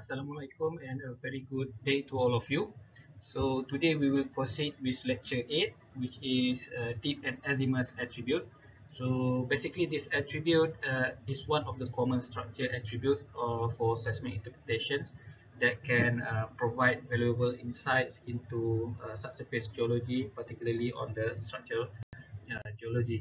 Assalamualaikum and a very good day to all of you. So today we will proceed with lecture 8 which is uh, deep and azimuth attribute. So basically this attribute uh, is one of the common structure attributes uh, for seismic interpretations that can uh, provide valuable insights into uh, subsurface geology particularly on the structural uh, geology.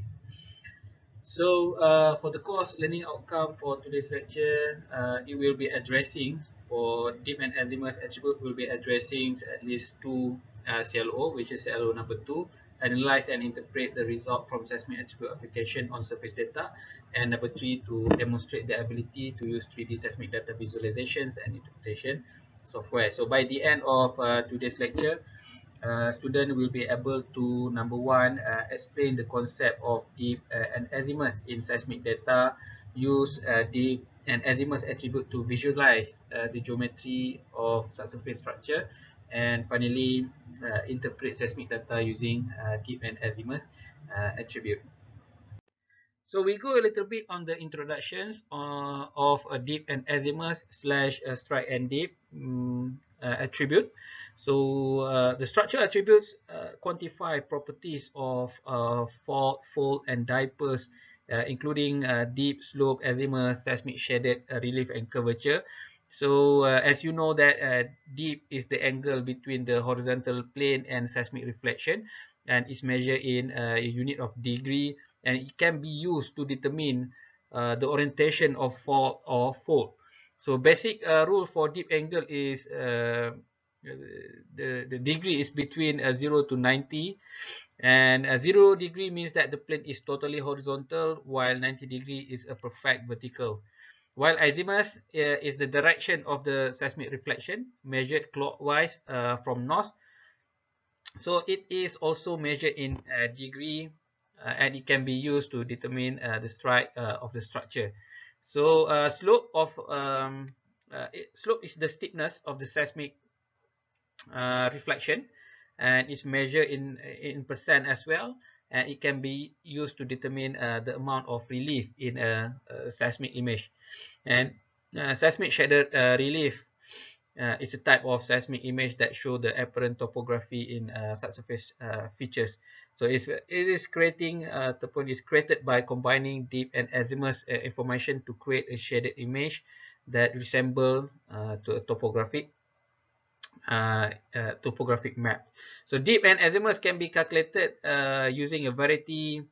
So uh, for the course learning outcome for today's lecture, uh, it will be addressing for deep and azimuth attribute will be addressing at least two uh, CLO, which is CLO number two, analyze and interpret the result from seismic attribute application on surface data, and number three to demonstrate the ability to use 3D seismic data visualizations and interpretation software. So by the end of uh, today's lecture, uh, student will be able to number one uh, explain the concept of deep uh, and azimuth in seismic data use uh, deep and azimuth attribute to visualize uh, the geometry of subsurface structure and finally uh, interpret seismic data using uh, deep and uh, attribute so we go a little bit on the introductions uh, of a deep and azimuth slash uh, strike and deep um, uh, attribute. So the structural attributes quantify properties of fault, fold, and diapirs, uh, including uh, deep, slope, Artemis, seismic shaded uh, relief, and curvature. So uh, as you know that uh, deep is the angle between the horizontal plane and seismic reflection, and is measured in uh, a unit of degree, and it can be used to determine uh, the orientation of fault or fold. So basic uh, rule for deep angle is uh, the, the degree is between uh, 0 to 90 and uh, 0 degree means that the plane is totally horizontal while 90 degree is a perfect vertical. While azimuth uh, is the direction of the seismic reflection measured clockwise uh, from north. So it is also measured in degree uh, and it can be used to determine uh, the strike uh, of the structure. So slope of um, slope is the steepness of the seismic reflection, and it's measured in in percent as well, and it can be used to determine uh, the amount of relief in a, a seismic image. And uh, seismic shaded uh, relief uh, is a type of seismic image that show the apparent topography in uh, subsurface uh, features. So it's, it is creating uh, point is created by combining deep and azimuth information to create a shaded image that resemble to a topographic uh, uh, topographic map. So deep and azimuth can be calculated uh, using a variety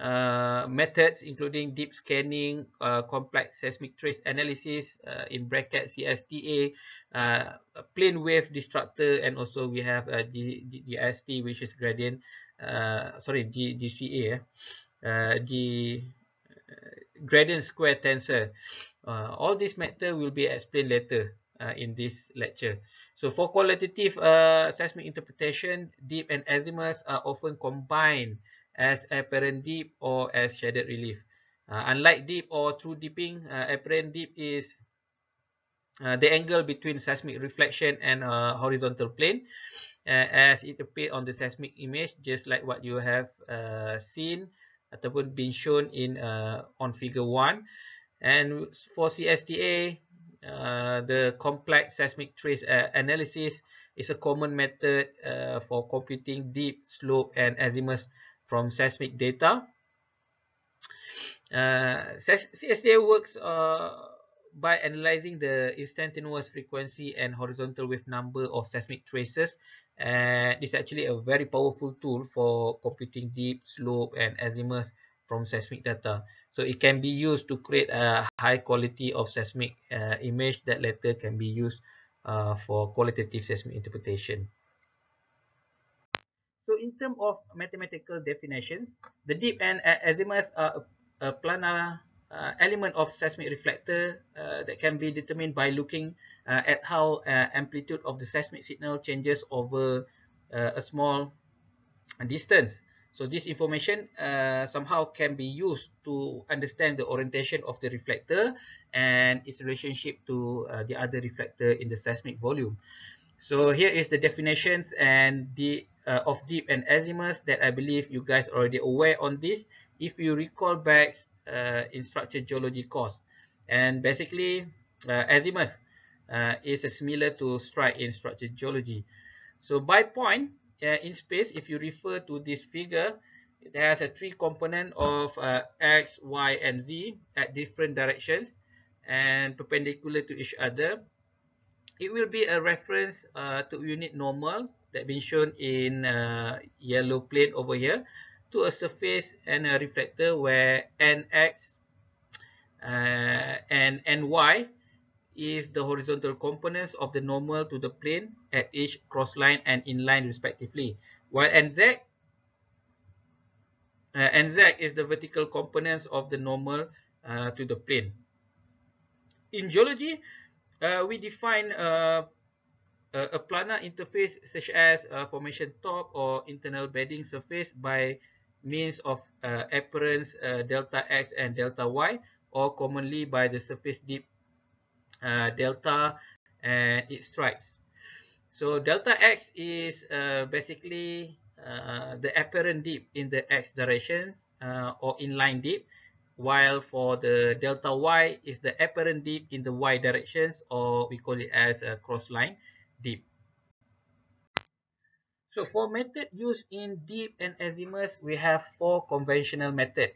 uh, methods including deep scanning, uh, complex seismic trace analysis uh, in bracket CSTA, uh, plane wave destructor, and also we have uh, G, G, GST which is gradient, uh, sorry G, GCA, uh, G uh, gradient square tensor. Uh, all these matter will be explained later uh, in this lecture. So for qualitative uh, seismic interpretation, deep and azimuth are often combined as apparent deep or as shaded relief. Uh, unlike deep or true deeping, uh, apparent deep is uh, the angle between seismic reflection and horizontal plane uh, as it appears on the seismic image just like what you have seen ataupun been shown in on figure 1 and for CSTA the complex seismic trace uh, analysis is a common method uh, for computing deep slope and azimuth from seismic data. Uh, CSTA works uh, by analyzing the instantaneous frequency and horizontal wave number of seismic traces and it's actually a very powerful tool for computing deep slope and azimuth from seismic data so it can be used to create a high quality of seismic uh, image that later can be used uh, for qualitative seismic interpretation so in terms of mathematical definitions the deep and azimuth are a, a planar uh, element of seismic reflector uh, that can be determined by looking uh, at how uh, amplitude of the seismic signal changes over uh, a small distance. So this information uh, somehow can be used to understand the orientation of the reflector and its relationship to the other reflector in the seismic volume. So here is the definitions and the of deep and azimuth that I believe you guys are already aware on this. If you recall back uh, in structural geology course and basically uh, azimuth uh, is similar to strike in structure geology. So by point in space, if you refer to this figure, it has a three component of uh, x, y, and z at different directions and perpendicular to each other. It will be a reference uh, to unit normal that been shown in uh, yellow plane over here to a surface and a reflector where nx uh, and ny is the horizontal components of the normal to the plane at each cross line and inline respectively while nz uh, nz is the vertical components of the normal uh, to the plane in geology uh, we define uh, a planar interface such as a formation top or internal bedding surface by means of uh, appearance uh, delta x and delta y or commonly by the surface dip uh, delta and its strikes. So delta x is uh, basically uh, the apparent dip in the x direction uh, or inline dip while for the delta y is the apparent dip in the y directions or we call it as a cross line dip. So for method used in dip and azimuth, we have four conventional method.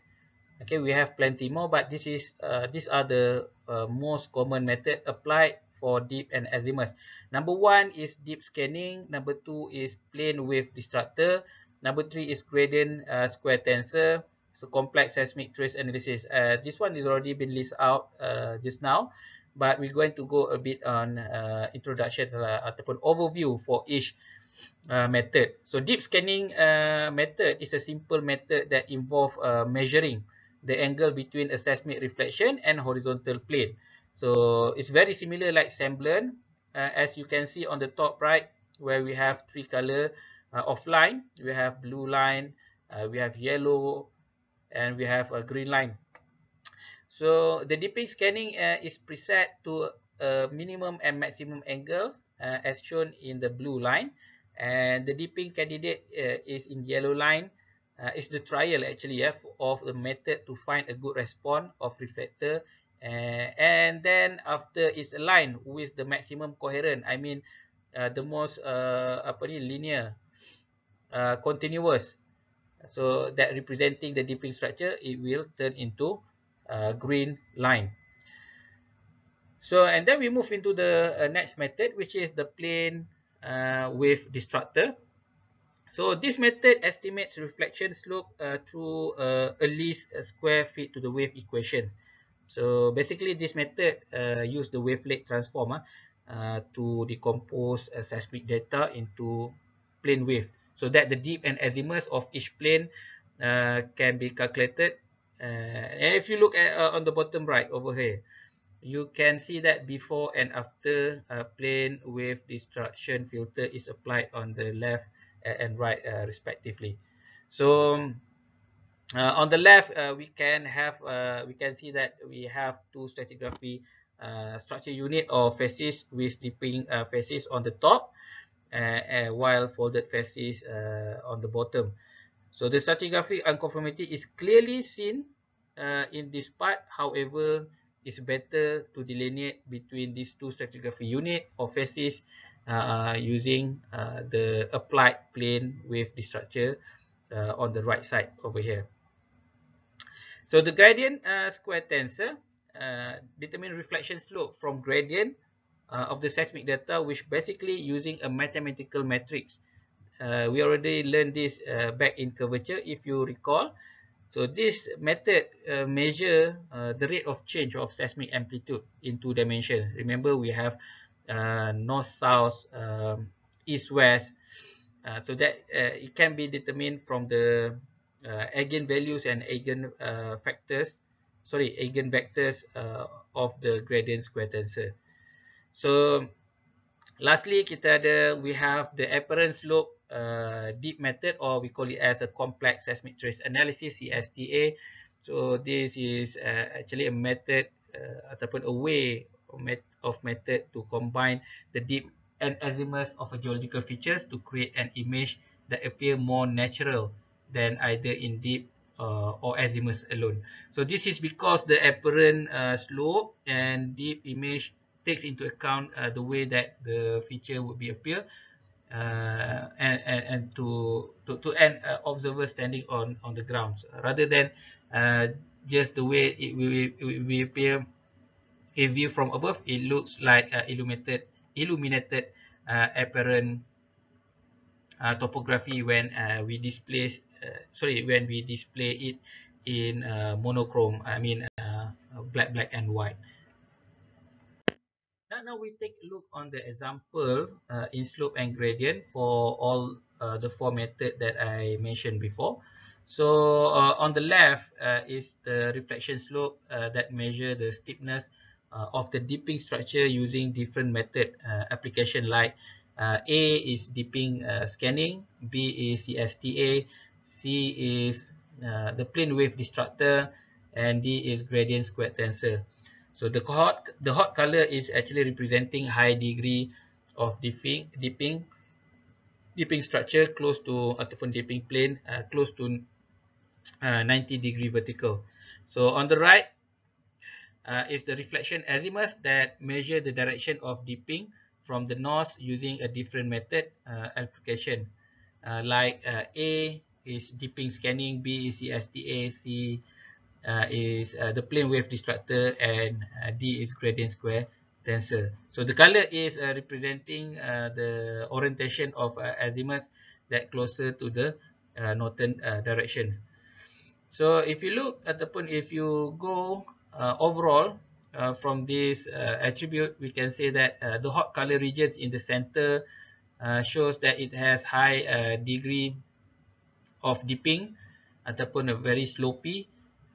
Okay, we have plenty more, but this is uh, these are the uh, most common method applied for deep and azimuth. Number one is deep scanning. Number two is plane wave destructor. Number three is gradient uh, square tensor. So complex seismic trace analysis. Uh, this one is already been listed out uh, just now, but we're going to go a bit on uh, introduction uh, ataupun overview for each uh, method. So deep scanning uh, method is a simple method that involve uh, measuring the angle between a seismic reflection and horizontal plane. So it's very similar like Semblance, uh, as you can see on the top right, where we have three color uh, of line. We have blue line, uh, we have yellow, and we have a green line. So the dipping scanning uh, is preset to a minimum and maximum angles uh, as shown in the blue line and the dipping candidate uh, is in yellow line uh, is the trial actually yeah, of the method to find a good response of reflector uh, and then after it's aligned with the maximum coherent I mean uh, the most uh, apa ni linear uh, continuous so that representing the dipping structure it will turn into a green line so and then we move into the uh, next method which is the plane uh, with destructor. So this method estimates reflection slope uh, through uh, at least a square feet to the wave equation. So basically this method uh, use the wavelet transform uh, to decompose uh, seismic data into plane wave so that the deep and azimuth of each plane uh, can be calculated. Uh, and if you look at uh, on the bottom right over here, you can see that before and after a plane wave destruction filter is applied on the left and right uh, respectively so uh, on the left uh, we can have uh, we can see that we have two stratigraphy uh, structure unit or facies with dipping uh, facies on the top while folded facies on the bottom. So the stratigraphic unconformity is clearly seen in this part. However it's better to delineate between these two stratigraphy unit or facies uh, using uh, the applied plane wave structure uh, on the right side over here. So the gradient uh, square tensor uh, determine reflection slope from gradient uh, of the seismic data which basically using a mathematical matrix. we already learned this back in curvature if you recall. So this method uh, measure uh, the rate of change of seismic amplitude in two dimensions. Remember we have uh, north, south, um, east, west. Uh, so that uh, it can be determined from the uh, eigenvalues and eigen factors, sorry, eigenvectors of the gradient square tensor. So lastly kita ada we have the apparent slope uh, deep method or we call it as a complex seismic trace analysis CSTA. So this is uh, actually a method uh, ataupun a way of method to combine the deep and azimuth of geological features to create an image that appear more natural than either in deep uh, or azimuth alone. So this is because the apparent uh, slope and deep image takes into account uh, the way that the feature would be appear uh, and, and, and to to, to an uh, observer standing on on the ground rather than uh, just the way it will, it will appear a view from above it looks like uh, illuminated illuminated uh, apparent uh, topography when uh, we display uh, sorry when we display it in uh, monochrome I mean uh, black black and white. Now, now we take a look on the example in slope and gradient for all the four methods that I mentioned before. So on the left is the reflection slope that measure the steepness uh, of the dipping structure using different method uh, application like uh, A is dipping uh, scanning, B is the CSTA, C is uh, the plane wave destructor, and D is gradient square tensor. So the hot the hot color is actually representing high degree of dipping dipping dipping structure close to ataupun dipping plane uh, close to uh, 90 degree vertical. So on the right uh, is the reflection azimuth that measure the direction of dipping from the north using a different method uh, application uh, like uh, A is dipping scanning, B is CSTA, C uh, is uh, the plane wave destructor and D is gradient square tensor. So the color is representing the orientation of azimuth that closer to the northern direction. So if you look at the point, if you go overall uh, from this uh, attribute, we can say that uh, the hot color regions in the center uh, shows that it has high uh, degree of dipping ataupun a very slopy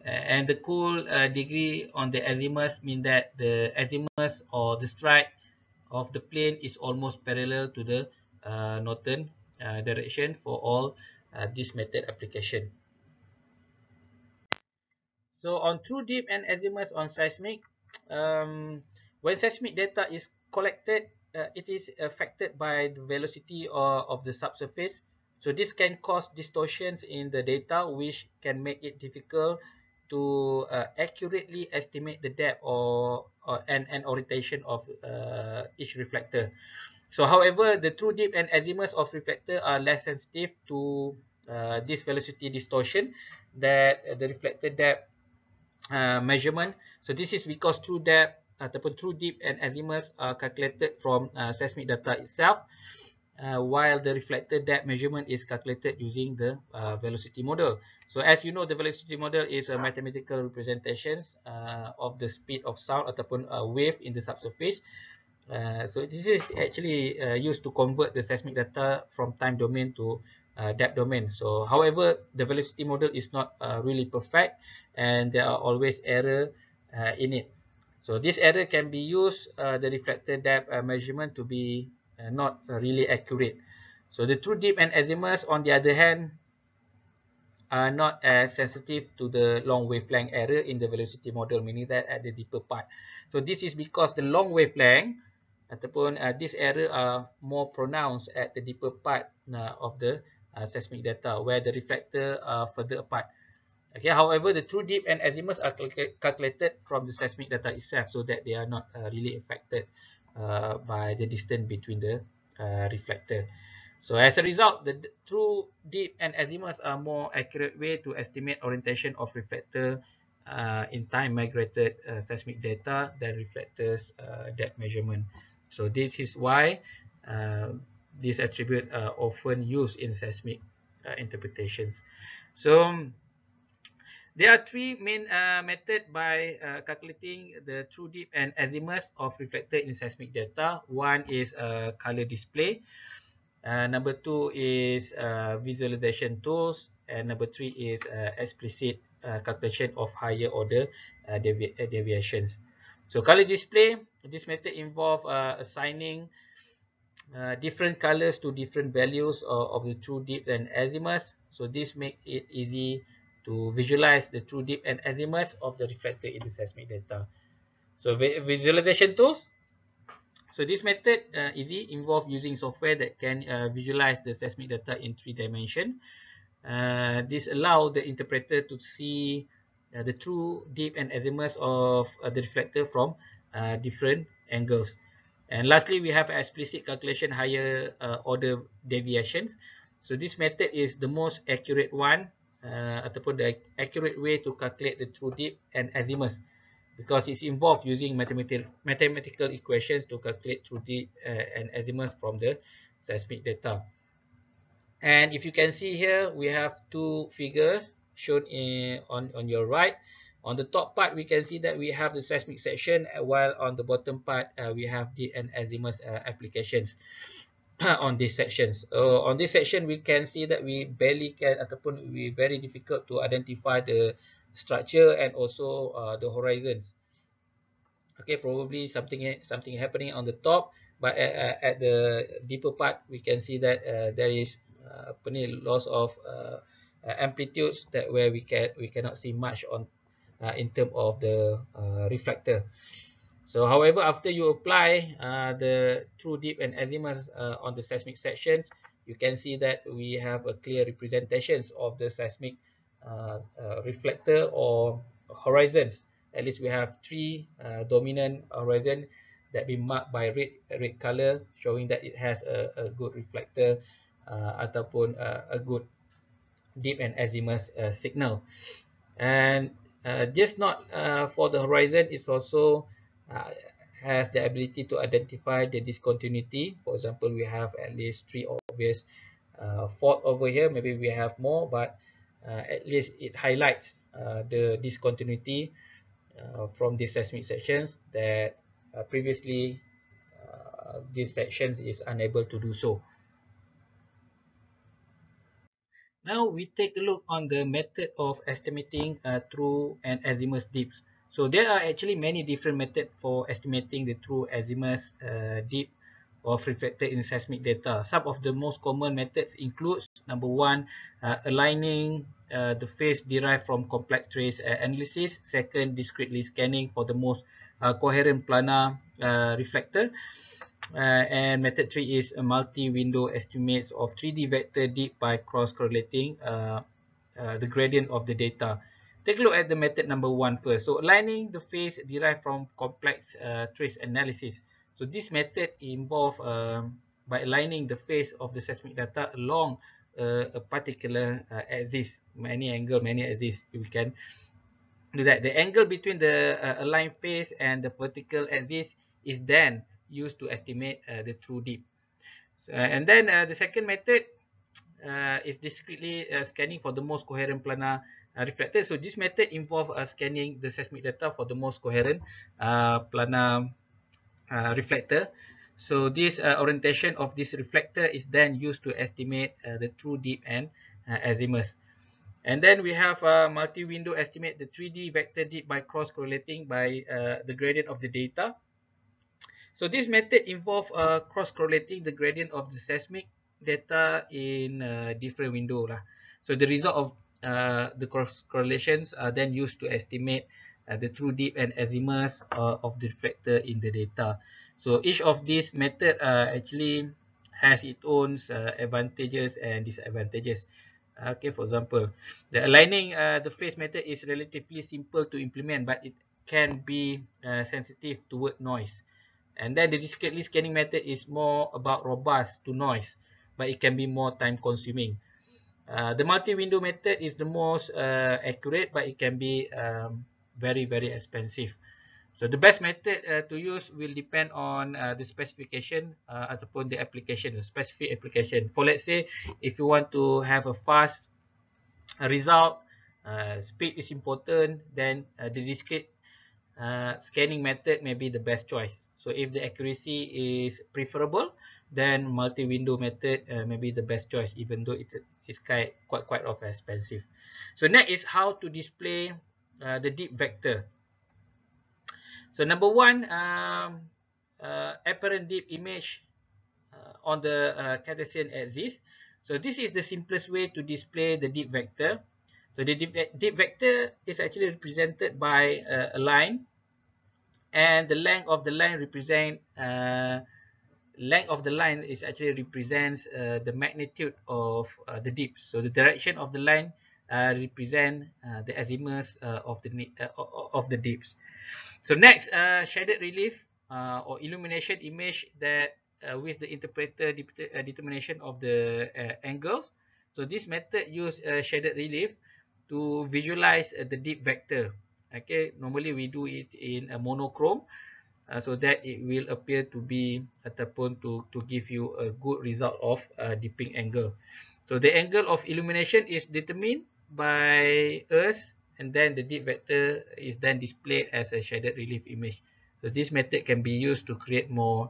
uh, and the cool uh, degree on the azimuth mean that the azimuth or the strike of the plane is almost parallel to the uh, northern uh, direction for all uh, this method application. So on true dip and azimuth on seismic, um, when seismic data is collected, uh, it is affected by the velocity or, of the subsurface. So this can cause distortions in the data which can make it difficult to uh, accurately estimate the depth or, or and, and orientation of uh, each reflector. So however, the true dip and azimuth of reflector are less sensitive to uh, this velocity distortion that the reflector depth uh, measurement. So this is because true depth ataupun true dip and azimuth are calculated from uh, seismic data itself uh, while the reflector depth measurement is calculated using the uh, velocity model. So as you know the velocity model is a mathematical representations uh, of the speed of sound ataupun a wave in the subsurface. Uh, so this is actually uh, used to convert the seismic data from time domain to uh, depth domain. So however the velocity model is not uh, really perfect and there are always error uh, in it. So this error can be used uh, the reflector depth uh, measurement to be uh, not really accurate. So the true dip and azimuth on the other hand are not as sensitive to the long wavelength error in the velocity model meaning that at the deeper part. So this is because the long wavelength ataupun uh, this error are more pronounced at the deeper part uh, of the uh, seismic data where the reflector are further apart. Okay, however, the true dip and azimuth are calculated from the seismic data itself so that they are not uh, really affected uh, by the distance between the uh, reflector. So as a result, the true dip and azimuth are more accurate way to estimate orientation of reflector uh, in time migrated uh, seismic data than reflectors uh, depth measurement. So this is why uh, these attributes are often used in seismic uh, interpretations. So there are three main uh, methods by uh, calculating the true dip and azimuth of reflected in seismic data. One is uh, color display. Uh, number two is uh, visualization tools. And number three is uh, explicit uh, calculation of higher order uh, devi deviations. So color display, this method involve uh, assigning uh, different colors to different values of, of the true dip and azimuth. So this make it easy to visualize the true dip and azimuth of the reflector in the seismic data. So visualization tools. So this method uh, easy involve using software that can uh, visualize the seismic data in three dimension. Uh, this allow the interpreter to see uh, the true dip and azimuth of uh, the reflector from uh, different angles. And lastly, we have explicit calculation higher uh, order deviations. So this method is the most accurate one uh, ataupun the accurate way to calculate the true dip and azimuth because it's involved using mathematical mathematical equations to calculate true dip uh, and azimuth from the seismic data. And if you can see here, we have two figures shown in on on your right. On the top part, we can see that we have the seismic section, uh, while on the bottom part, uh, we have the azimuth uh, applications on these sections. Uh, on this section, we can see that we barely can, ataupun we very difficult to identify the structure and also uh, the horizons. Okay, probably something something happening on the top, but at, at the deeper part, we can see that uh, there is uh, loss of uh, amplitudes that where we can we cannot see much on uh, in terms of the uh, reflector. So however, after you apply uh, the true deep and azimuth uh, on the seismic sections, you can see that we have a clear representations of the seismic uh, uh, reflector or horizons. At least we have three dominant horizon that be marked by red red color, showing that it has a, a good reflector ataupun a good deep and azimuth signal. And uh, just not uh, for the horizon it's also uh, has the ability to identify the discontinuity. For example we have at least three obvious uh, fault over here. Maybe we have more but uh, at least it highlights the discontinuity from these seismic sections that previously these sections is unable to do so Now we take a look on the method of estimating uh, true and azimuth dips. So there are actually many different methods for estimating the true azimuth uh, dip of reflected in seismic data. Some of the most common methods includes number one, uh, aligning uh, the phase derived from complex trace uh, analysis. Second, discretely scanning for the most uh, coherent planar uh, reflector. Uh, and method 3 is a multi-window estimates of 3D vector dip by cross-correlating uh, uh, the gradient of the data. Take a look at the method number one first. So aligning the phase derived from complex uh, trace analysis. So this method involves um, by aligning the phase of the seismic data along uh, a particular uh, axis, many angle, many axis. We can do that. The angle between the aligned phase and the vertical axis is then used to estimate uh, the true dip. So, and then uh, the second method uh, is discretely uh, scanning for the most coherent planar uh, reflector. So this method involves uh, scanning the seismic data for the most coherent uh, planar uh, reflector. So this uh, orientation of this reflector is then used to estimate uh, the true dip and uh, azimuth. And then we have a uh, multi-window estimate the 3D vector dip by cross-correlating by uh, the gradient of the data. So this method involves uh, cross-correlating the gradient of the seismic data in a different window lah. So the result of uh, the cross correlations are then used to estimate uh, the true dip and azimuth uh, of the reflector in the data. So each of these method uh, actually has its own uh, advantages and disadvantages. Okay, for example, the aligning uh, the phase method is relatively simple to implement, but it can be uh, sensitive toward noise. And then the discretely scanning method is more about robust to noise, but it can be more time consuming. Uh, the multi-window method is the most uh, accurate, but it can be um, very, very expensive. So the best method uh, to use will depend on uh, the specification uh, ataupun the application, the specific application. For let's say, if you want to have a fast result, uh, speed is important, then uh, the discrete uh, scanning method may be the best choice. So if the accuracy is preferable, then multi-window method uh, may be the best choice, even though it's, it's quite, quite, quite of expensive. So next is how to display uh, the deep vector. So number one, um, uh, apparent deep image uh, on the uh, Cartesian axis. So this is the simplest way to display the deep vector. So the deep, dip vector is actually represented by uh, a line and the length of the line represent uh, length of the line is actually represents uh, the magnitude of uh, the dips. So the direction of the line uh, represent uh, the azimuth uh, of the uh, of the dips. So next, shaded relief or illumination image that with the interpreter de determination of the angles. So this method use shaded relief to visualize the deep vector. Okay, normally we do it in a monochrome uh, so that it will appear to be ataupun to to give you a good result of uh, dipping angle. So the angle of illumination is determined by us and then the deep vector is then displayed as a shaded relief image. So this method can be used to create more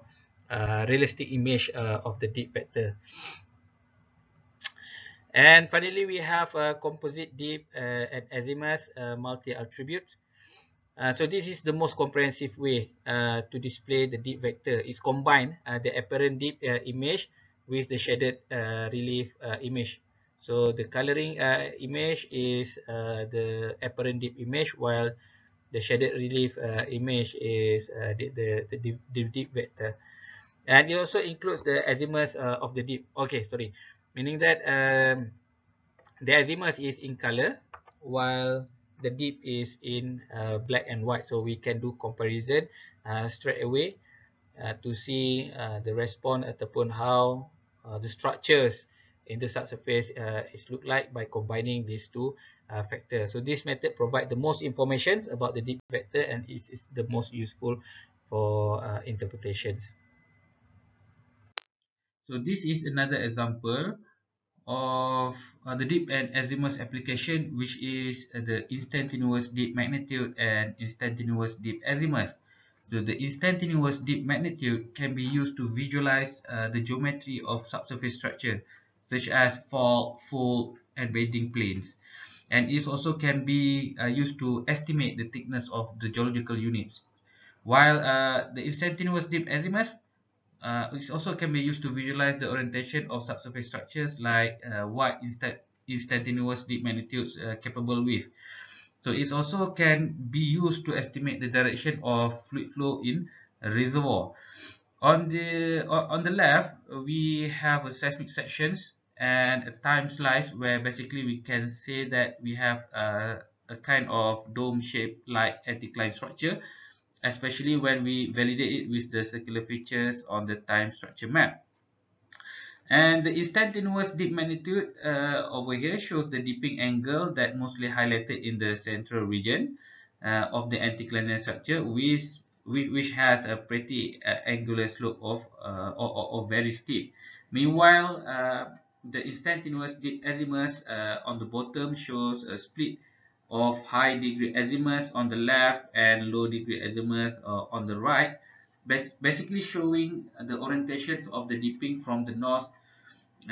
uh, realistic image uh, of the deep vector. And finally, we have a composite deep uh, and azimuth uh, multi-attribute. Uh, so this is the most comprehensive way to display the deep vector. It's combine uh, the apparent deep image with the shaded relief image. So the coloring image is the apparent deep image while the shaded relief uh, image is uh, the, the, the, deep, the deep vector. And it also includes the azimuth uh, of the deep. Okay, sorry. Meaning that um, the azimuth is in color while the deep is in uh, black and white. So we can do comparison uh, straight away uh, to see uh, the response ataupun how uh, the structures in the subsurface uh, is look like by combining these two uh, factors. So this method provide the most information about the deep vector and it is the most useful for uh, interpretations. So this is another example of uh, the deep and azimuth application which is uh, the instantaneous deep magnitude and instantaneous deep azimuth. So the instantaneous deep magnitude can be used to visualize uh, the geometry of subsurface structure such as fault, fold and bedding planes. And it also can be uh, used to estimate the thickness of the geological units. While uh, the instantaneous deep azimuth uh, it also can be used to visualize the orientation of subsurface structures like uh, what instant instantaneous deep magnitudes uh, capable with. So it also can be used to estimate the direction of fluid flow in reservoir. On the on the left, we have a seismic sections and a time slice where basically we can say that we have a, a kind of dome shape like anticline structure especially when we validate it with the circular features on the time structure map. And the instantaneous deep magnitude uh, over here shows the dipping angle that mostly highlighted in the central region uh, of the anticlinal structure which, which has a pretty uh, angular slope of uh, or, or, or, very steep. Meanwhile, uh, the instantaneous azimuth uh, on the bottom shows a split of high degree azimuth on the left and low degree azimuth uh, on the right basically showing the orientation of the dipping from the north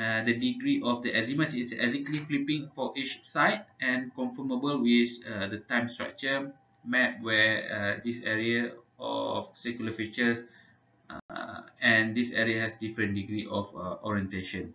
uh, the degree of the azimuth is exactly flipping for each side and conformable with uh, the time structure map where uh, this area of circular features uh, and this area has different degree of uh, orientation.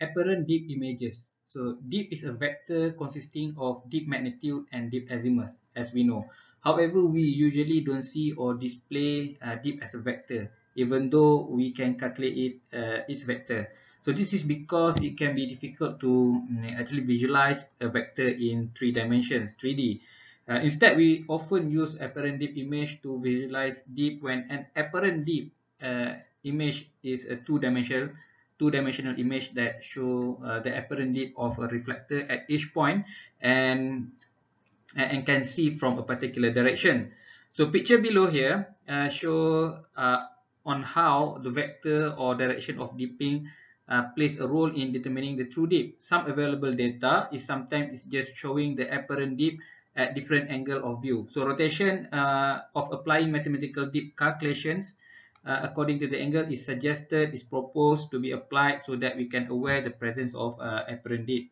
Apparent deep images so deep is a vector consisting of deep magnitude and deep azimuth, as we know. However, we usually don't see or display uh, deep as a vector, even though we can calculate it uh, its vector. So this is because it can be difficult to um, actually visualize a vector in three dimensions, 3D. Uh, instead, we often use apparent deep image to visualize deep when an apparent deep uh, image is a two-dimensional two-dimensional image that show uh, the apparent depth of a reflector at each point and and can see from a particular direction. So picture below here uh, show uh, on how the vector or direction of dipping uh, plays a role in determining the true dip. Some available data is sometimes just showing the apparent dip at different angle of view. So rotation uh, of applying mathematical dip calculations uh, according to the angle is suggested is proposed to be applied so that we can aware the presence of uh, apparent dip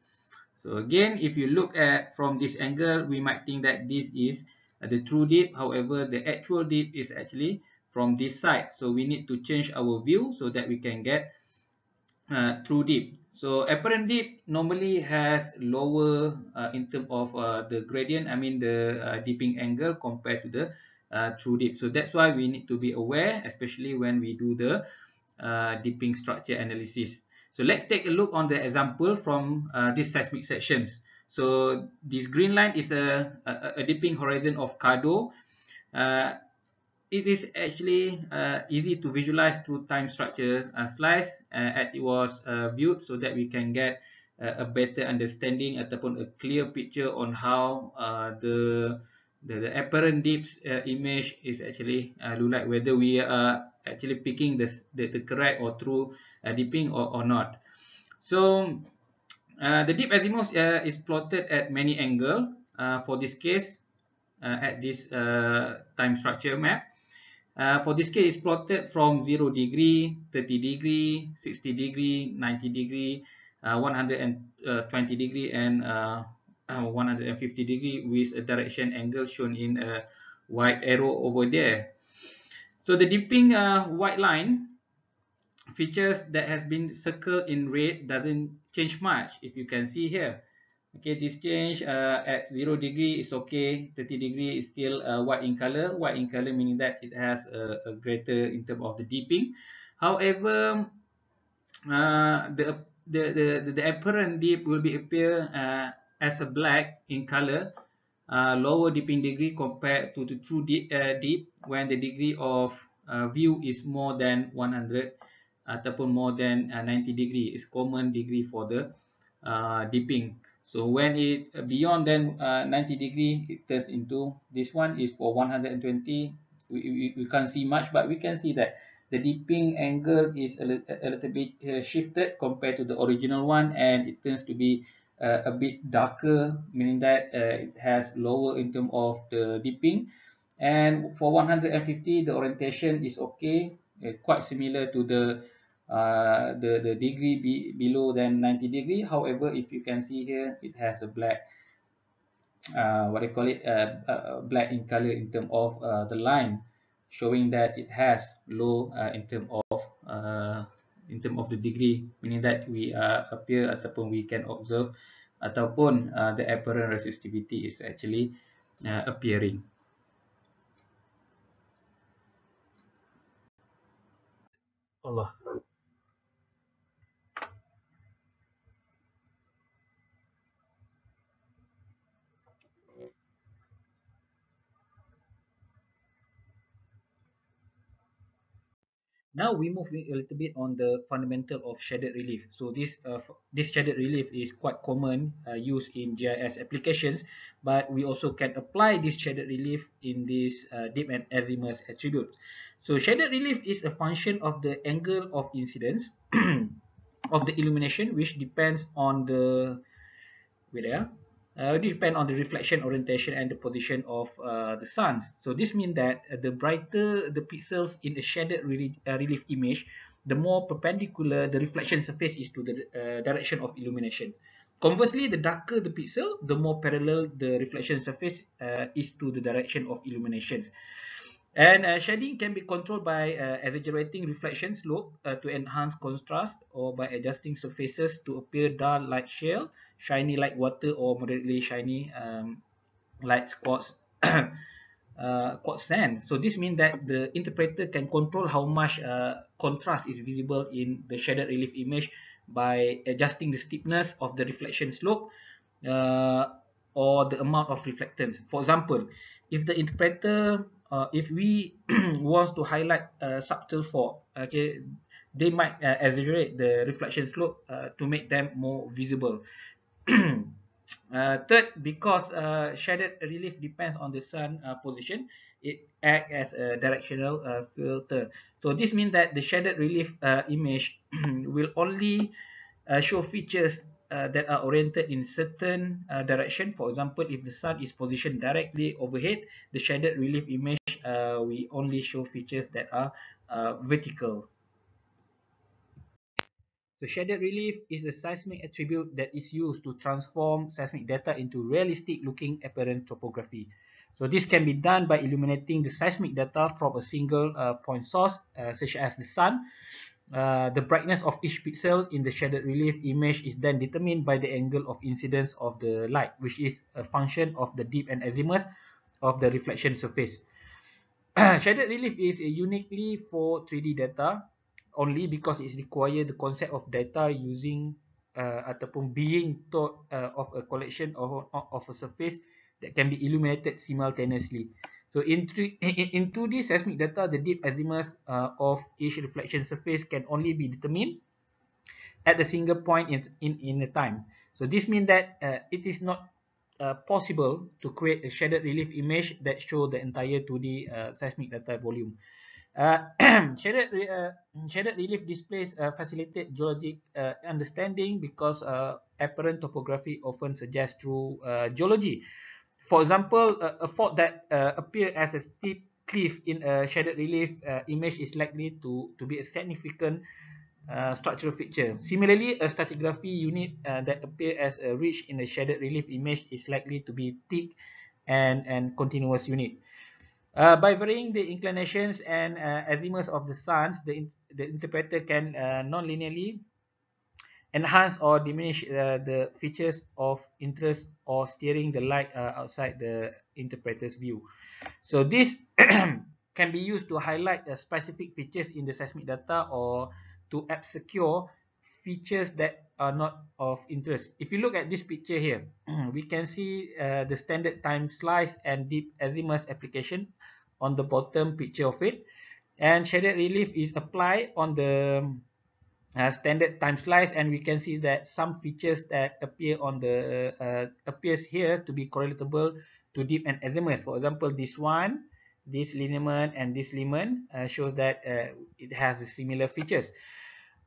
so again if you look at from this angle we might think that this is uh, the true dip. However the actual dip is actually from this side. So we need to change our view so that we can get uh, true dip. So apparent dip normally has lower uh, in terms of uh, the gradient i mean the uh, dipping angle compared to the uh, true dip. So that's why we need to be aware, especially when we do the uh, dipping structure analysis. So let's take a look on the example from uh, these seismic sections. So this green line is a, a, a dipping horizon of Kado. Uh, it is actually uh, easy to visualize through time structure uh, slice uh, as it was uh, viewed so that we can get a better understanding ataupun a clear picture on how the, the the apparent dips uh, image is actually uh, look like whether we are actually picking the, the, the correct or true uh, dipping or, or not. So uh, the dip azimuth uh, is plotted at many angle uh, for this case uh, at this uh, time structure map. Uh, for this case, it's plotted from 0 degree, 30 degree, 60 degree, 90 degree, uh, 120 degree, and uh, 150 degree with a direction angle shown in a white arrow over there. So the dipping uh, white line features that has been circled in red doesn't change much if you can see here. Okay, this change uh, at 0 degree is okay, 30 degree is still uh, white in color. White in color meaning that it has a, a greater in terms of the dipping. However, uh, the, the, the, the apparent dip will be appear uh, as a black in color, uh, lower dipping degree compared to the true dip, uh, dip when the degree of uh, view is more than 100 ataupun more than uh, 90 degree is common degree for the uh, dipping. So when it uh, beyond than uh, 90 degree, it turns into this one is for 120. We, we, we can't see much, but we can see that the dipping angle is a, a little bit uh, shifted compared to the original one, and it tends to be uh, a bit darker, meaning that uh, it has lower in terms of the dipping. And for 150, the orientation is okay, uh, quite similar to the uh, the the degree be below than 90 degree. However if you can see here it has a black uh, what I call it? Uh, black in color in term of the line showing that it has low in term of in term of the degree meaning that we uh, appear ataupun we can observe ataupun uh, the apparent resistivity is actually uh, appearing. Allah Now we move a little bit on the fundamental of shaded relief. So this uh, this shaded relief is quite common uh, used in GIS applications, but we also can apply this shaded relief in this uh, dip and azimuth attributes. So shaded relief is a function of the angle of incidence of the illumination, which depends on the wait there uh, depend on the reflection orientation and the position of uh, the suns. So this means that uh, the brighter the pixels in a shaded relief, uh, relief image, the more perpendicular the reflection surface is to the uh, direction of illumination. Conversely, the darker the pixel, the more parallel the reflection surface uh, is to the direction of illuminations. And uh, shading can be controlled by uh, exaggerating reflection slope uh, to enhance contrast or by adjusting surfaces to appear dull like shale, shiny like water or moderately shiny um, like quartz, uh, quartz sand. So this means that the interpreter can control how much uh, contrast is visible in the shaded relief image by adjusting the steepness of the reflection slope uh, or the amount of reflectance. For example, if the interpreter uh, if we wants to highlight a subtle fault okay they might uh, exaggerate the reflection slope uh, to make them more visible uh, third because uh, shaded relief depends on the sun uh, position it act as a directional filter so this means that the shaded relief image will only show features uh, that are oriented in certain uh, direction. For example, if the sun is positioned directly overhead, the shaded relief image uh, we only show features that are uh, vertical. So shaded relief is a seismic attribute that is used to transform seismic data into realistic looking apparent topography. So this can be done by illuminating the seismic data from a single uh, point source uh, such as the sun uh, the brightness of each pixel in the shaded relief image is then determined by the angle of incidence of the light, which is a function of the dip and azimuth of the reflection surface. shaded relief is uniquely for 3D data only because it requires the concept of data using uh, ataupun being taught uh, of a collection of, of a surface that can be illuminated simultaneously. So in, in, in 2D seismic data, the dip azimuth uh, of each reflection surface can only be determined at a single point in, in, in a time. So this means that uh, it is not uh, possible to create a shaded relief image that show the entire 2D uh, seismic data volume. Uh, shaded, uh, shaded relief displays uh, facilitate geologic understanding because apparent topography often suggests uh, geology. For example, a, fault that appears as a steep cliff in a shaded relief image is likely to, to be a significant uh, structural feature. Similarly, a stratigraphy unit uh, that appears as a ridge in a shaded relief image is likely to be thick and, and continuous unit. Uh, by varying the inclinations and uh, azimuths of the suns, the, in the interpreter can uh, non-linearly enhance or diminish uh, the features of interest or steering the light uh, outside the interpreter's view. So this can be used to highlight uh, specific features in the seismic data or to obscure features that are not of interest. If you look at this picture here, we can see uh, the standard time slice and deep azimuth application on the bottom picture of it. And shaded relief is applied on the uh, standard time slice and we can see that some features that appear on the uh, appears here to be correlatable to deep and azimuth. For example, this one, this lineament and this lineament uh, shows that uh, it has similar features.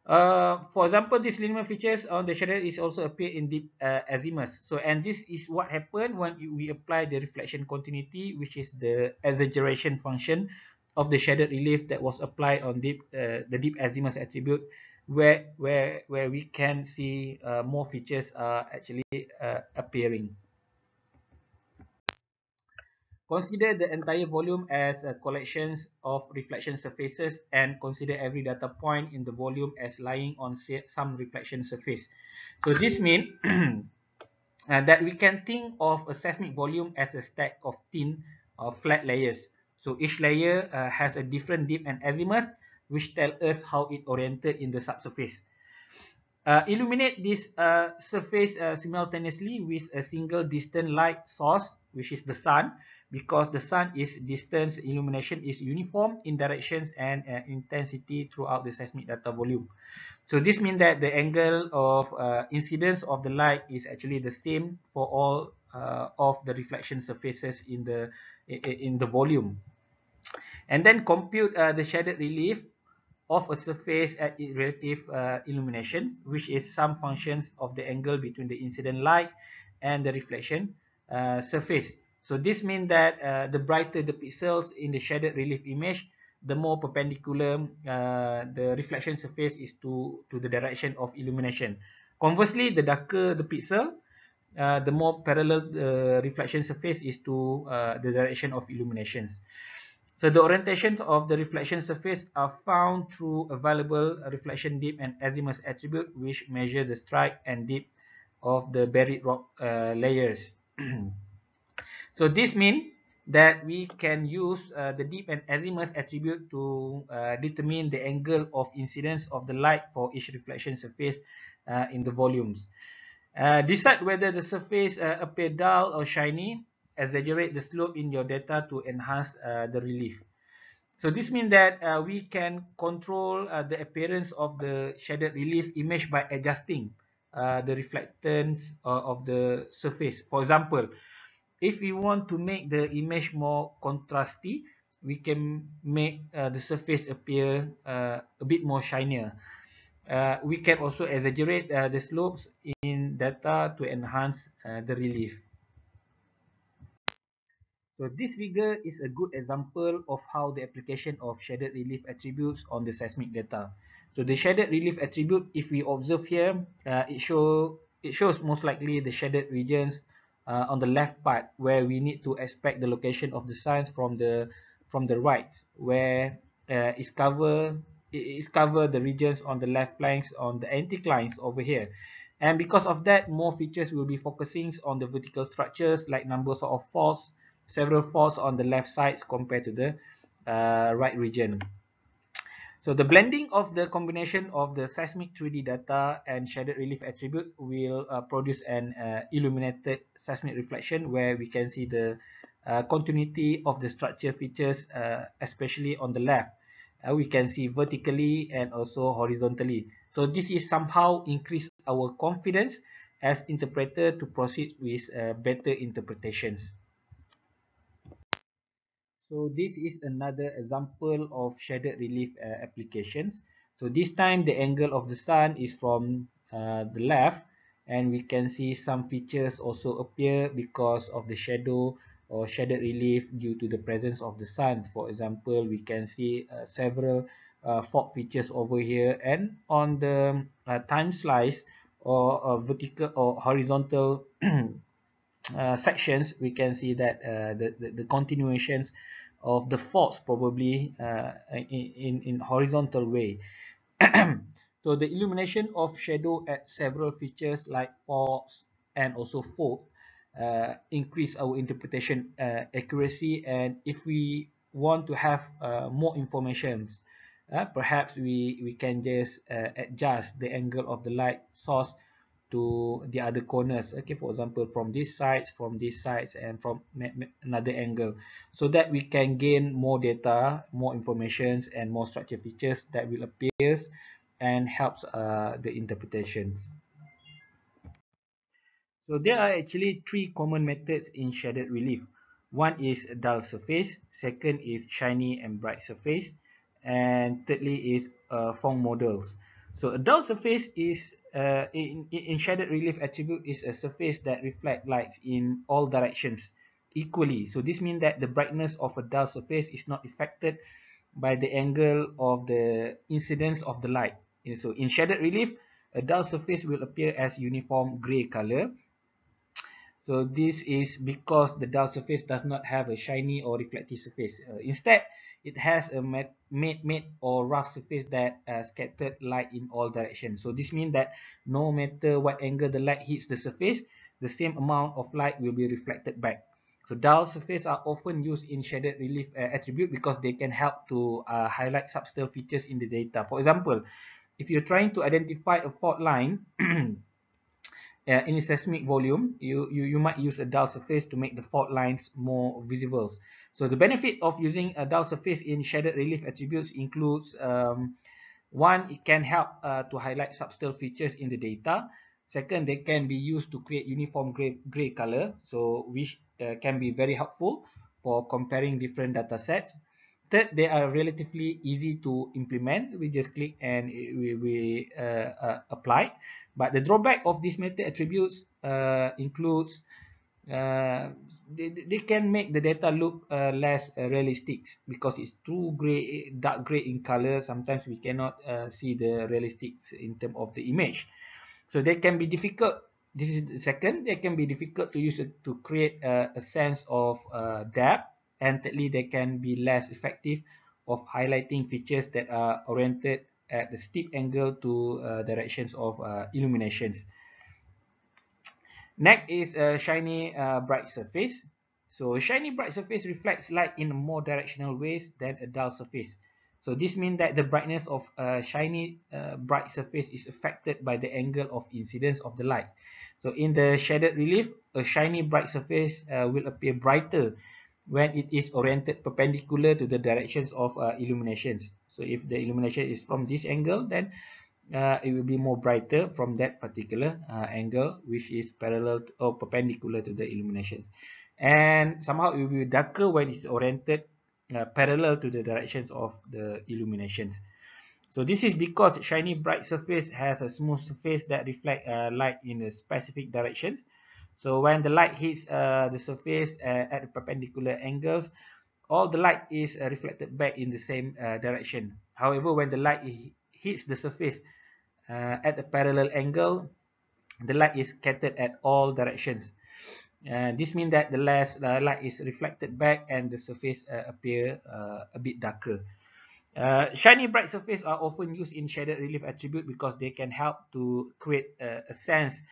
Uh, for example, this linear features on the shadow is also appear in deep uh, azimuth. So, and this is what happened when we apply the reflection continuity, which is the exaggeration function of the shaded relief that was applied on deep uh, the deep azimuth attribute, where where where we can see uh, more features are actually uh, appearing. Consider the entire volume as a collection of reflection surfaces and consider every data point in the volume as lying on some reflection surface. So this means uh, that we can think of a seismic volume as a stack of thin or flat layers. So each layer uh, has a different dip and azimuth which tell us how it oriented in the subsurface. Uh, illuminate this uh, surface uh, simultaneously with a single distant light source which is the sun because the sun is distance illumination is uniform in directions and uh, intensity throughout the seismic data volume. So this means that the angle of uh, incidence of the light is actually the same for all uh, of the reflection surfaces in the in the volume. And then compute uh, the shaded relief of a surface at relative uh, illuminations, which is some functions of the angle between the incident light and the reflection uh, surface. So this means that uh, the brighter the pixels in the shaded relief image, the more perpendicular uh, the reflection surface is to, to the direction of illumination. Conversely, the darker the pixel, uh, the more parallel the reflection surface is to uh, the direction of illuminations. So the orientations of the reflection surface are found through available reflection dip and azimuth attribute which measure the strike and dip of the buried rock uh, layers. So this means that we can use uh, the dip and azimuth attribute to uh, determine the angle of incidence of the light for each reflection surface uh, in the volumes. Uh, decide whether the surface uh, appear dull or shiny. Exaggerate the slope in your data to enhance uh, the relief. So this means that we can control the appearance of the shaded relief image by adjusting the reflectance of the surface. For example, if we want to make the image more contrasty we can make uh, the surface appear uh, a bit more shinier. Uh, we can also exaggerate uh, the slopes in data to enhance uh, the relief. So this figure is a good example of how the application of shaded relief attributes on the seismic data. So the shaded relief attribute if we observe here uh, it show it shows most likely the shaded regions uh, on the left part where we need to expect the location of the signs from the from the right where uh, is cover is cover the regions on the left flanks on the anticlines over here. And because of that more features will be focusing on the vertical structures like numbers of faults several faults on the left sides compared to the uh, right region so the blending of the combination of the seismic 3D data and shaded relief attribute will uh, produce an uh, illuminated seismic reflection where we can see the uh, continuity of the structure features, uh, especially on the left. Uh, we can see vertically and also horizontally. So this is somehow increase our confidence as interpreter to proceed with uh, better interpretations. So this is another example of shaded relief uh, applications. So this time the angle of the sun is from uh, the left and we can see some features also appear because of the shadow or shaded relief due to the presence of the sun. For example, we can see uh, several uh, fog features over here and on the uh, time slice or uh, vertical or horizontal uh, sections, we can see that uh, the, the, the, continuations of the faults probably in, in, in horizontal way. so the illumination of shadow at several features like faults and also fog uh, increase our interpretation uh, accuracy and if we want to have uh, more information uh, perhaps we we can just uh, adjust the angle of the light source to the other corners okay for example from this sides from this sides and from another angle so that we can gain more data more informations and more structure features that will appear and helps uh, the interpretations so there are actually three common methods in shaded relief. One is dull surface, second is shiny and bright surface, and thirdly is uh, models. So a dull surface is uh, in, in shaded relief attribute is a surface that reflect light in all directions equally. So this means that the brightness of a dull surface is not affected by the angle of the incidence of the light. So in shaded relief, a dull surface will appear as uniform gray color so this is because the dull surface does not have a shiny or reflective surface. Uh, instead, it has a matte, matte or rough surface that uh, scattered light in all directions. So this means that no matter what angle the light hits the surface, the same amount of light will be reflected back. So dull surface are often used in shaded relief uh, attribute because they can help to uh, highlight subtle features in the data. For example, if you're trying to identify a fault line uh, in a seismic volume, you, you, you might use a dull surface to make the fault lines more visible. So the benefit of using a dull surface in shaded relief attributes includes um, one, it can help uh, to highlight subtle features in the data. Second, they can be used to create uniform gray, gray color, so which uh, can be very helpful for comparing different data sets. Third, they are relatively easy to implement. We just click and we, we uh, uh, apply. But the drawback of these meta attributes uh, includes uh, they, they can make the data look uh, less realistic because it's too gray, dark gray in color. Sometimes we cannot uh, see the realistic in terms of the image. So they can be difficult. This is the second. They can be difficult to use it to create a, a sense of uh, depth. And thirdly, they can be less effective of highlighting features that are oriented at the steep angle to uh, directions of uh, illuminations. Next is a shiny uh, bright surface. So shiny bright surface reflects light in more directional ways than a dull surface. So this means that the brightness of a shiny uh, bright surface is affected by the angle of incidence of the light. So in the shaded relief, a shiny bright surface uh, will appear brighter when it is oriented perpendicular to the directions of uh, illuminations. So if the illumination is from this angle, then uh, it will be more brighter from that particular uh, angle, which is parallel to, or perpendicular to the illuminations. And somehow it will be darker when it's oriented uh, parallel to the directions of the illuminations. So this is because shiny bright surface has a smooth surface that reflect uh, light in the specific directions. So when the light hits uh, the surface uh, at perpendicular angles, all the light is uh, reflected back in the same uh, direction. However, when the light hits the surface uh, at a parallel angle, the light is scattered at all directions. Uh, this means that the less light is reflected back and the surface appear a bit darker. Uh, shiny bright surface are often used in shaded relief attribute because they can help to create a, a sense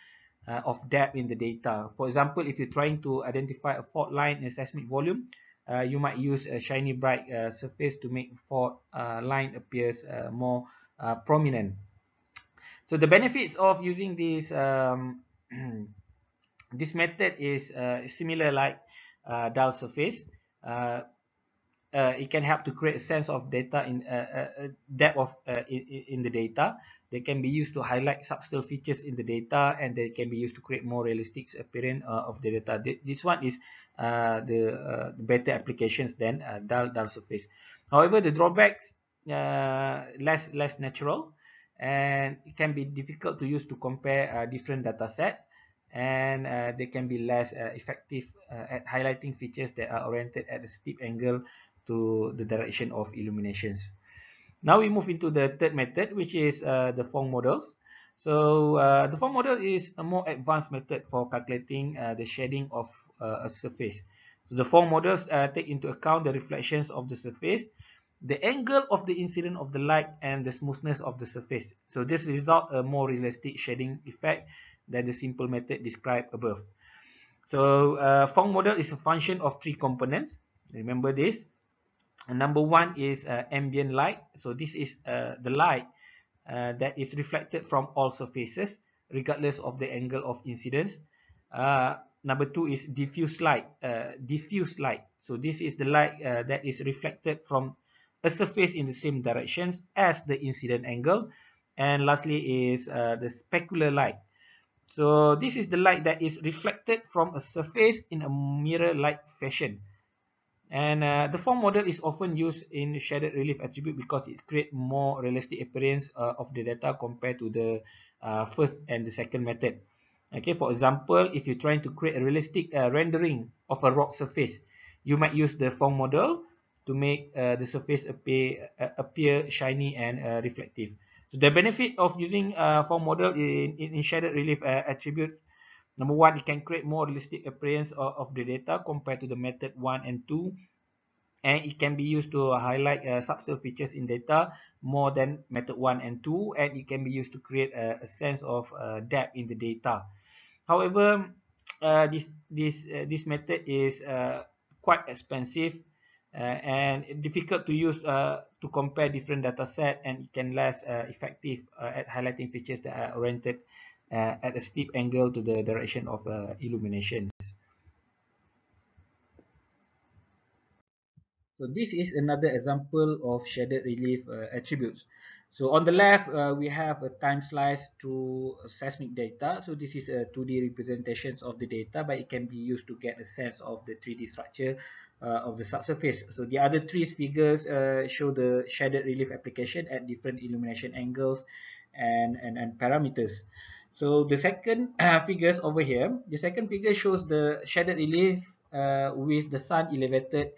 uh, of depth in the data. For example, if you're trying to identify a fault line in seismic volume, uh, you might use a shiny bright uh, surface to make fault uh, line appears uh, more uh, prominent. So the benefits of using this um, this method is similar like dull surface. Uh, uh, it can help to create a sense of data in uh, uh, depth of in, in the data. They can be used to highlight subtle features in the data, and they can be used to create more realistic appearance of the data. This one is the better applications than dull dull surface. However, the drawbacks less less natural and it can be difficult to use to compare uh, different data set and uh, they can be less uh, effective at highlighting features that are oriented at a steep angle to the direction of illuminations. Now we move into the third method, which is uh, the Phong models. So uh, the Phong model is a more advanced method for calculating uh, the shading of uh, a surface. So the Phong models uh, take into account the reflections of the surface, the angle of the incident of the light, and the smoothness of the surface. So this result a more realistic shading effect than the simple method described above. So uh, Phong model is a function of three components. Remember this number one is uh, ambient light. So this is uh, the light uh, that is reflected from all surfaces regardless of the angle of incidence. Uh, number two is diffuse light uh, diffuse light. So this is the light uh, that is reflected from a surface in the same directions as the incident angle. And lastly is the specular light. So this is the light that is reflected from a surface in a mirror like fashion and uh, the Phong model is often used in shaded relief attribute because it creates more realistic appearance uh, of the data compared to the uh, first and the second method. Okay, for example, if you're trying to create a realistic uh, rendering of a rock surface, you might use the Phong model to make uh, the surface appear, uh, appear shiny and reflective. So the benefit of using Phong model in, in, in shaded relief attributes Number one, it can create more realistic appearance of, the data compared to the method one and two. And it can be used to highlight uh, subtle features in data more than method one and two. And it can be used to create a, a sense of uh, depth in the data. However, uh, this this uh, this method is uh, quite expensive uh, and difficult to use to compare different data set and it can less effective at highlighting features that are oriented uh, at a steep angle to the direction of uh, illuminations. So this is another example of shaded relief uh, attributes. So on the left, uh, we have a time slice through seismic data. So this is a 2D representation of the data, but it can be used to get a sense of the 3D structure uh, of the subsurface. So the other three figures uh, show the shaded relief application at different illumination angles and, and, and parameters. So the second uh, figures over here, the second figure shows the shaded relief uh, with the sun elevated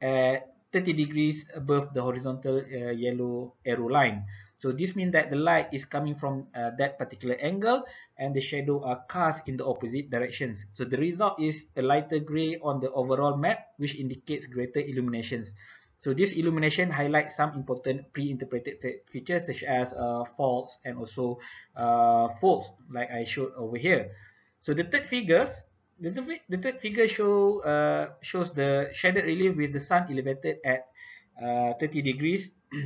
at 30 degrees above the horizontal uh, yellow arrow line. So this means that the light is coming from uh, that particular angle and the shadow are cast in the opposite directions. So the result is a lighter gray on the overall map which indicates greater illuminations. So this illumination highlights some important pre-interpreted features such as uh, faults and also uh, faults like I showed over here. So the third figures, the, the third figure show uh, shows the shaded relief with the sun elevated at uh, 30 degrees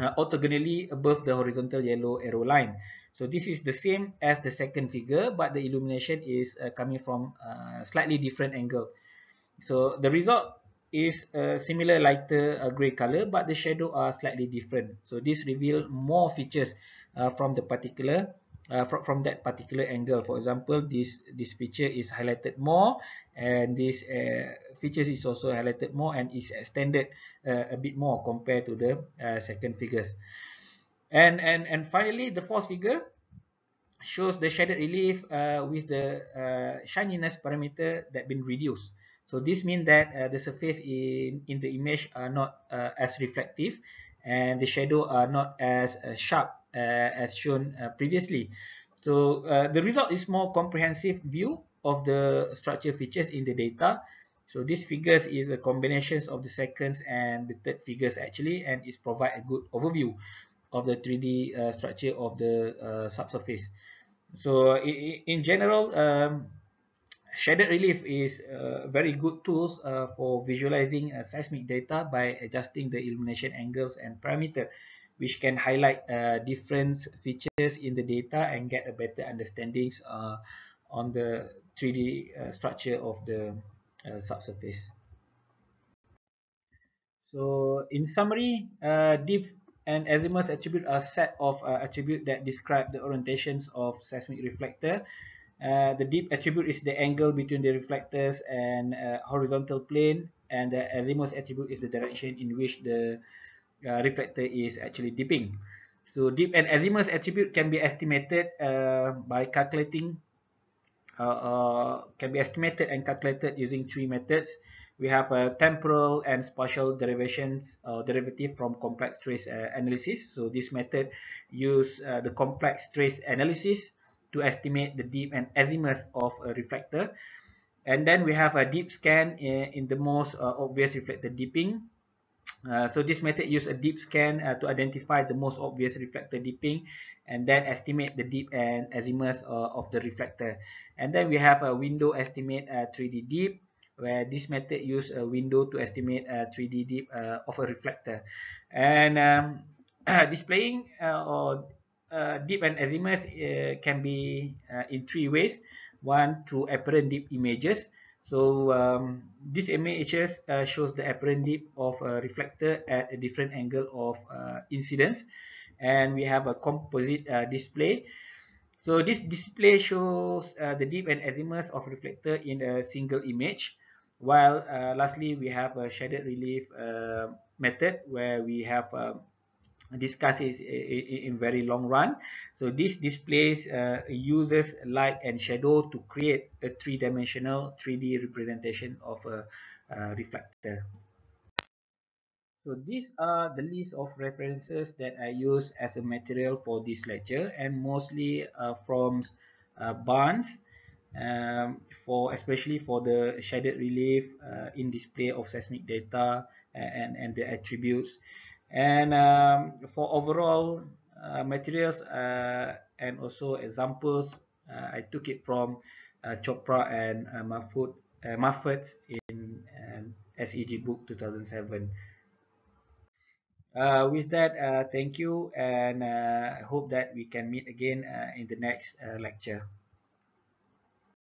uh, orthogonally above the horizontal yellow arrow line. So this is the same as the second figure, but the illumination is uh, coming from a slightly different angle. So the result is a similar lighter uh, gray color but the shadow are slightly different. So this reveal more features uh, from the particular uh, from, from that particular angle. For example this this feature is highlighted more and this uh, features is also highlighted more and is extended uh, a bit more compared to the uh, second figures. And and and finally the fourth figure shows the shaded relief with the shininess parameter that been reduced so this means that uh, the surface in, in the image are not uh, as reflective and the shadow are not as uh, sharp uh, as shown uh, previously. So uh, the result is more comprehensive view of the structure features in the data. So this figures is a combinations of the seconds and the third figures actually and is provide a good overview of the 3D structure of the subsurface. So in, in general, um, Shaded relief is a very good tools uh, for visualizing uh, seismic data by adjusting the illumination angles and parameter which can highlight uh, different features in the data and get a better understanding uh, on the 3D uh, structure of the uh, subsurface. So in summary, dip and azimuth attribute are set of attributes that describe the orientations of seismic reflector. Uh, the dip attribute is the angle between the reflectors and uh, horizontal plane and the azimuth attribute is the direction in which the uh, reflector is actually dipping. So dip and azimuth attribute can be estimated uh, by calculating uh, can be estimated and calculated using three methods. We have a temporal and spatial derivations derivative from complex trace analysis. So this method use the complex trace analysis to estimate the deep and azimuth of a reflector. And then we have a deep scan in, in the most uh, obvious reflector dipping. Uh, so this method use a deep scan uh, to identify the most obvious reflector dipping and then estimate the deep and azimuth uh, of the reflector. And then we have a window estimate 3D deep where this method use a window to estimate a 3D deep uh, of a reflector. And um, displaying uh, or uh, dip and azimuth can be in three ways. One through apparent dip images. So um, this images uh, shows the apparent dip of a reflector at a different angle of uh, incidence and we have a composite uh, display. So this display shows uh, the dip and azimuth of reflector in a single image. While uh, lastly, we have a shaded relief uh, method where we have uh, discussed it in, in very long run. So this displays uh, uses light and shadow to create a three-dimensional 3D representation of a, a reflector. So these are the list of references that I use as a material for this lecture and mostly uh, from uh, Barnes um, for especially for the shaded relief uh, in display of seismic data and, and the attributes. And um, for overall uh, materials uh, and also examples, uh, I took it from Chopra and uh, Marfurt, in um, SEG book 2007. Uh, with that, uh, thank you and uh, I hope that we can meet again uh, in the next uh, lecture.